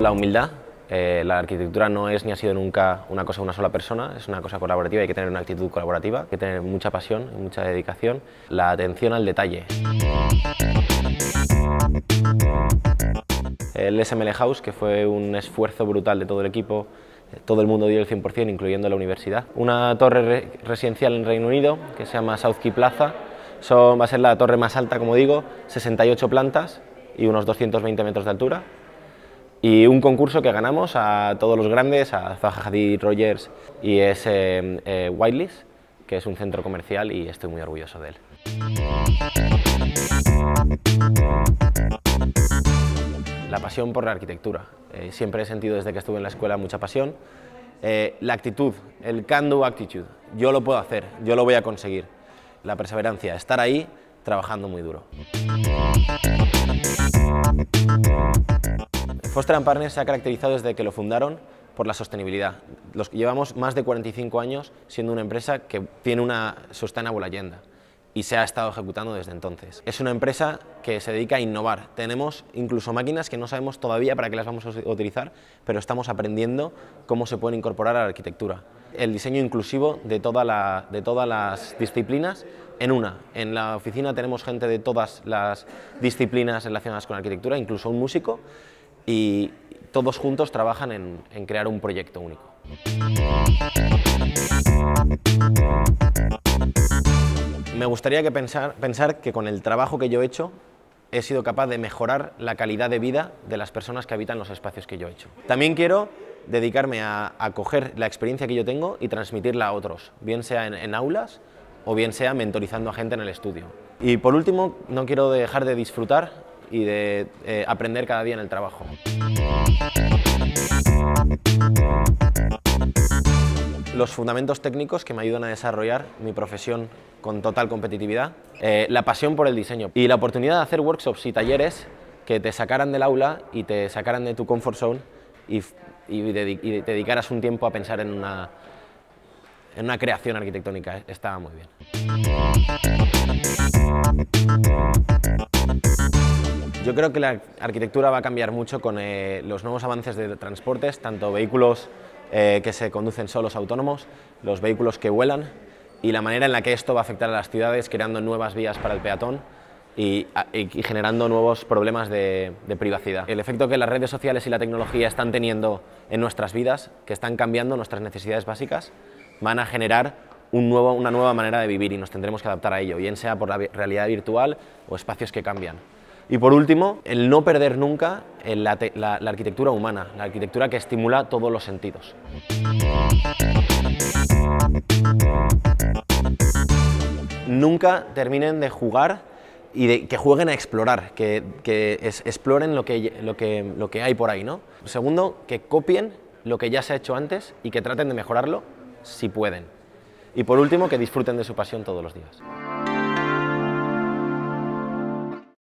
La humildad, eh, la arquitectura no es ni ha sido nunca una cosa de una sola persona, es una cosa colaborativa, hay que tener una actitud colaborativa, hay que tener mucha pasión y mucha dedicación, la atención al detalle. El SML House, que fue un esfuerzo brutal de todo el equipo, todo el mundo dio el 100%, incluyendo la universidad. Una torre residencial en Reino Unido, que se llama Southkey Plaza, Son, va a ser la torre más alta, como digo, 68 plantas y unos 220 metros de altura. Y un concurso que ganamos a todos los grandes, a Zaha Hadid, Rogers y es eh, eh que es un centro comercial y estoy muy orgulloso de él. La pasión por la arquitectura. Eh, siempre he sentido desde que estuve en la escuela mucha pasión. Eh, la actitud, el can-do attitude. Yo lo puedo hacer, yo lo voy a conseguir. La perseverancia, estar ahí trabajando muy duro. Foster Partners se ha caracterizado desde que lo fundaron por la sostenibilidad. Los, llevamos más de 45 años siendo una empresa que tiene una sustainable agenda y se ha estado ejecutando desde entonces. Es una empresa que se dedica a innovar. Tenemos incluso máquinas que no sabemos todavía para qué las vamos a utilizar, pero estamos aprendiendo cómo se pueden incorporar a la arquitectura. El diseño inclusivo de, toda de todas las disciplinas en una. En la oficina tenemos gente de todas las disciplinas relacionadas con la arquitectura, incluso un músico, y todos juntos trabajan en, en crear un proyecto único. Me gustaría que pensar, pensar que con el trabajo que yo he hecho he sido capaz de mejorar la calidad de vida de las personas que habitan los espacios que yo he hecho. También quiero dedicarme a, coger la experiencia que yo tengo y transmitirla a otros, bien sea en, aulas o bien sea mentorizando a gente en el estudio. Y por último, no quiero dejar de disfrutar y de eh, aprender cada día en el trabajo. Los fundamentos técnicos que me ayudan a desarrollar mi profesión con total competitividad, eh, la pasión por el diseño y la oportunidad de hacer workshops y talleres que te sacaran del aula y te sacaran de tu comfort zone y, te dedicaras un tiempo a pensar en una, en una creación arquitectónica. Estaba muy bien. Yo creo que la arquitectura va a cambiar mucho con eh, los nuevos avances de transportes, tanto vehículos eh, que se conducen solos autónomos, los vehículos que vuelan y la manera en la que esto va a afectar a las ciudades creando nuevas vías para el peatón y, generando nuevos problemas de, privacidad. El efecto que las redes sociales y la tecnología están teniendo en nuestras vidas, que están cambiando nuestras necesidades básicas, van a generar un nuevo, una nueva manera de vivir y nos tendremos que adaptar a ello, bien sea por la realidad virtual o espacios que cambian. Y por último, el no perder nunca la, la, arquitectura humana, la arquitectura que estimula todos los sentidos. Nunca terminen de jugar y que jueguen a explorar, que, que exploren lo que, lo, que, lo que hay por ahí. ¿no? Segundo, que copien lo que ya se ha hecho antes y que traten de mejorarlo si pueden. Y por último, que disfruten de su pasión todos los días.